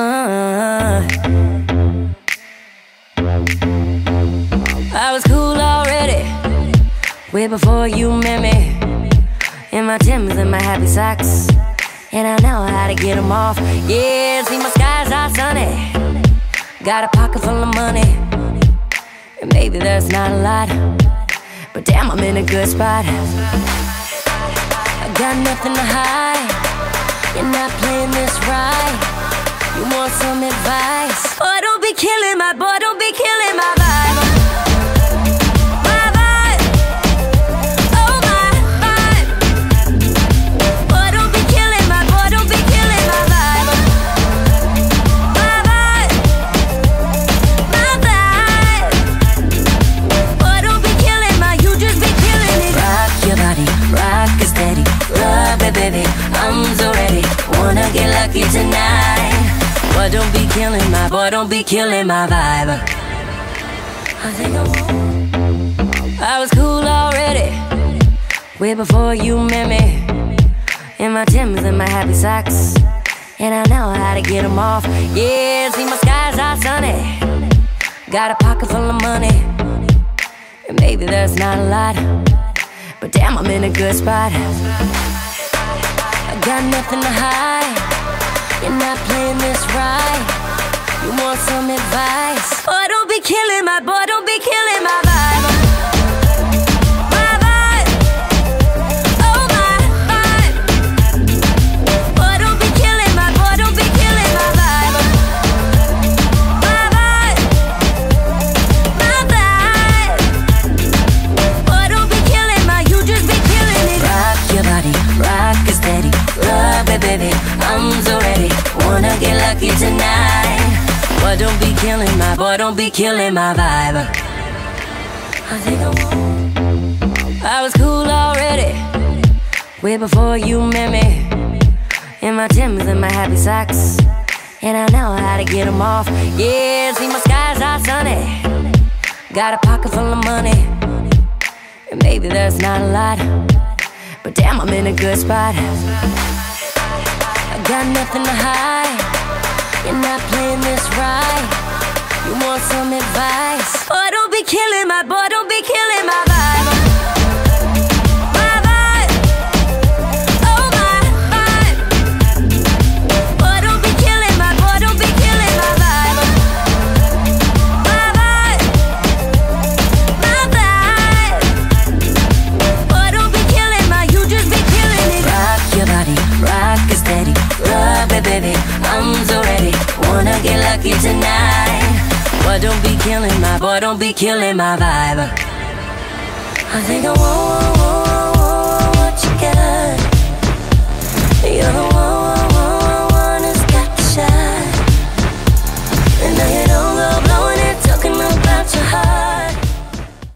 Uh, I was cool already, way before you met me. In my Timbs and my happy socks, and I know how to get them off. Yeah, see my skies are sunny, got a pocket full of money, and maybe that's not a lot, but damn, I'm in a good spot. Got nothing to hide. You're not playing this right. You want some advice? Boy, don't be killing my boy, don't be killing my vibe. Boy, don't be killing my, boy, don't be killing my vibe. I think I won't. I was cool already, way before you met me. In my Timbs and my happy socks, and I know how to get them off. Yeah, see my skies are sunny, got a pocket full of money, and maybe that's not a lot, but damn, I'm in a good spot. I got nothing to hide. You're not playing this right. You want some advice? Boy, don't be killing my boy, don't be killing my Baby, I'm so ready. Wanna get lucky tonight. Boy, don't be killing my, boy, don't be killing my vibe. I think I won't. I was cool already, way before you met me. In my Timbs and my happy socks, and I know how to get them off. Yeah, see my skies are sunny, got a pocket full of money, and maybe that's not a lot, but damn, I'm in a good spot. Got nothing to hide. You're not playing this right. You want some advice? Boy, don't be killing my boy, don't be killing my, boy, don't be killing my vibe. I think I won't.